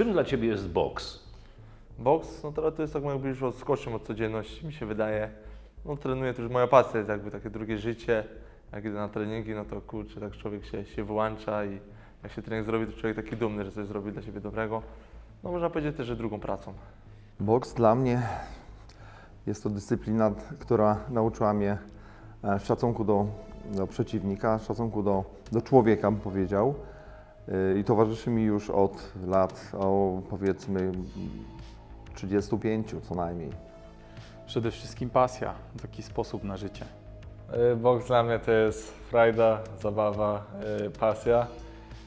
Czym dla Ciebie jest boks? Boks, no teraz to jest tak jakby już odskoczem od codzienności, mi się wydaje. No trenuję, to już moja pasja jest jakby takie drugie życie. Jak idę na treningi, no to kurczę, tak człowiek się, się wyłącza i jak się trening zrobi, to człowiek taki dumny, że coś zrobi dla siebie dobrego. No można powiedzieć też, że drugą pracą. Boks dla mnie jest to dyscyplina, która nauczyła mnie e, szacunku do, do przeciwnika, szacunku do, do człowieka, bym powiedział. E, I towarzyszy mi już od lat, o powiedzmy 35 co najmniej. Przede wszystkim pasja, taki sposób na życie. Y, Boks dla mnie to jest frajda, zabawa, y, pasja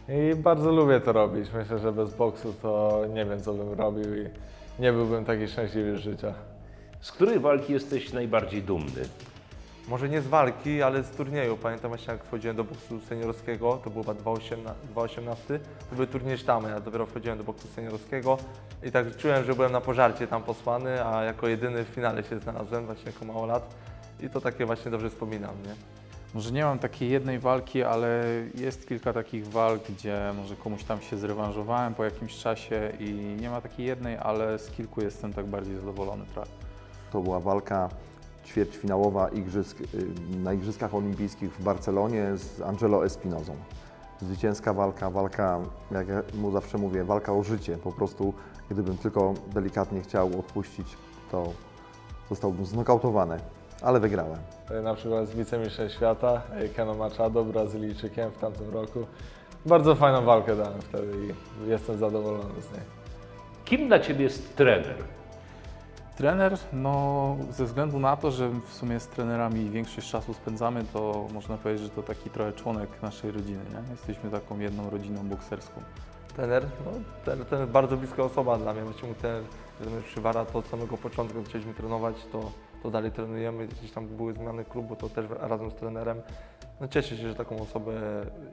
i bardzo lubię to robić. Myślę, że bez boksu to nie wiem, co bym robił i nie byłbym taki szczęśliwy z życia. Z której walki jesteś najbardziej dumny? Może nie z walki, ale z turnieju. Pamiętam właśnie jak wchodziłem do boksu seniorskiego, to był chyba 2018, to były turnieje sztamy, ja dopiero wchodziłem do boksu seniorskiego i tak czułem, że byłem na pożarcie tam posłany, a jako jedyny w finale się znalazłem właśnie jako małolat i to takie właśnie dobrze wspominam, nie? Może nie mam takiej jednej walki, ale jest kilka takich walk, gdzie może komuś tam się zrewanżowałem po jakimś czasie i nie ma takiej jednej, ale z kilku jestem tak bardziej zadowolony. To była walka ćwierćfinałowa igrzysk, y, na Igrzyskach Olimpijskich w Barcelonie z Angelo Espinozą. Zwycięska walka, walka, jak ja mu zawsze mówię, walka o życie. Po prostu, gdybym tylko delikatnie chciał odpuścić, to zostałbym znokautowany, ale wygrałem. Y, Na przykład z wicemistrzem świata, y, Keno Machado, Brazylijczykiem w tamtym roku. Bardzo fajną walkę dałem wtedy i jestem zadowolony z niej. Kim dla Ciebie jest trener? Trener, no ze względu na to, że w sumie z trenerami większość czasu spędzamy, to można powiedzieć, że to taki trochę członek naszej rodziny, nie? Jesteśmy taką jedną rodziną bokserską. Trener, no, ten, ten bardzo bliska osoba dla mnie. Mu ten trener przywara to od samego początku, zaczęliśmy trenować, to, to dalej trenujemy. Gdzieś tam były zmiany klubu, to też razem z trenerem. No, cieszę się, że taką osobę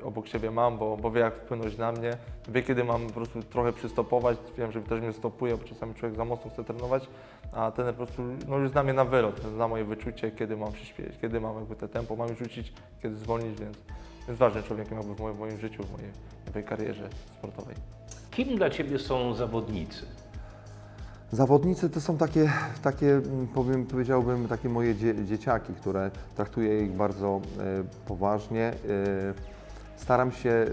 obok siebie mam, bo, bo wie jak wpłynąć na mnie. Wie kiedy mam po prostu trochę przystopować. Wiem, że też mnie stopuje, bo czasami człowiek za mocno chce trenować, a trener po prostu no, już zna mnie na wylot, zna moje wyczucie, kiedy mam przyspieszyć, kiedy mam jakby te tempo, mam już rzucić, kiedy zwolnić, więc, więc ważny człowiek jakby w moim, w moim życiu, w mojej, w mojej karierze sportowej. Kim dla Ciebie są zawodnicy? Zawodnicy to są takie, takie mm, powiem, powiedziałbym, takie moje dzie dzieciaki, które traktuję ich bardzo e, poważnie. E, staram się e,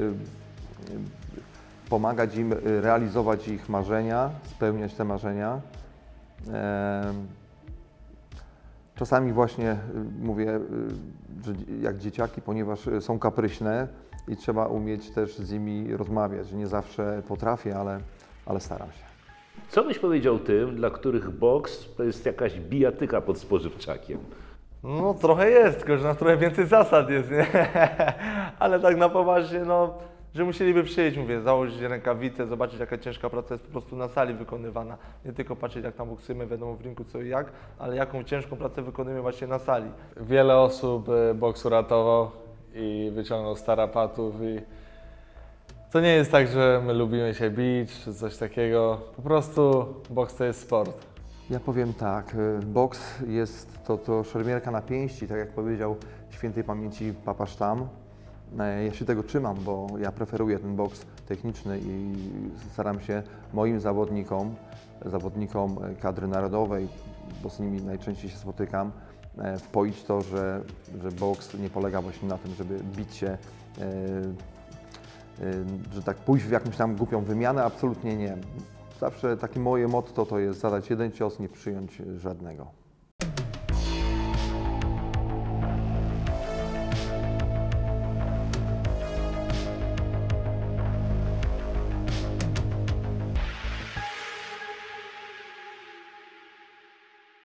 pomagać im realizować ich marzenia, spełniać te marzenia. Czasami właśnie mówię, że jak dzieciaki, ponieważ są kapryśne i trzeba umieć też z nimi rozmawiać. Nie zawsze potrafię, ale, ale staram się. Co byś powiedział tym, dla których boks to jest jakaś bijatyka pod spożywczakiem? No trochę jest, tylko że na trochę więcej zasad jest, nie? Ale tak na poważnie, no, że musieliby przyjść, mówię, założyć rękawice, zobaczyć jaka ciężka praca jest po prostu na sali wykonywana. Nie tylko patrzeć jak tam boksujemy, wiadomo w rynku co i jak, ale jaką ciężką pracę wykonujemy właśnie na sali. Wiele osób y, boks uratował i wyciągnął z tarapatów i to nie jest tak, że my lubimy się bić czy coś takiego. Po prostu boks to jest sport. Ja powiem tak, y, boks jest to, to szermierka na pięści, tak jak powiedział świętej pamięci Papa Sztam. E, Ja się tego trzymam, bo ja preferuję ten boks techniczny i staram się moim zawodnikom, zawodnikom kadry narodowej, bo z nimi najczęściej się spotykam, e, wpoić to, że, że boks nie polega właśnie na tym, żeby bić się, e, że tak pójść w jakąś tam głupią wymianę, absolutnie nie. Zawsze takie moje motto to jest zadać jeden cios, nie przyjąć żadnego.